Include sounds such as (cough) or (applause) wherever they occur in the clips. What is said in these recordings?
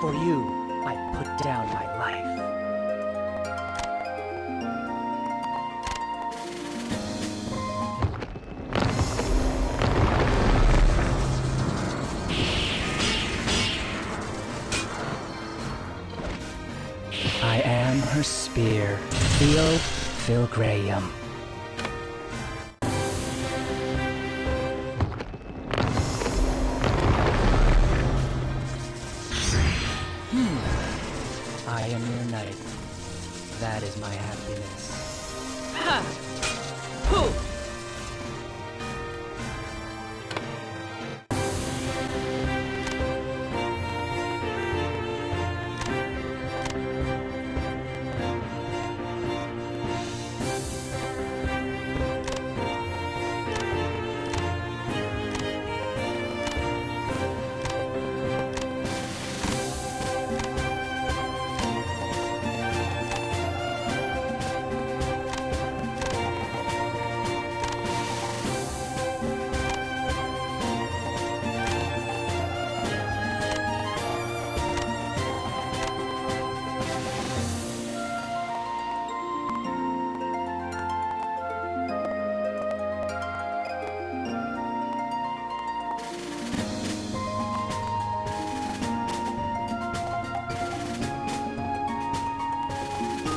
For you, I put down my life. I am her spear, Theo Philgraham. I am your knight. That is my happiness.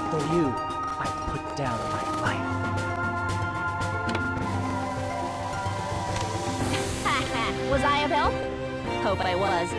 For you, I put down my life. (laughs) was I of help? Hope I was.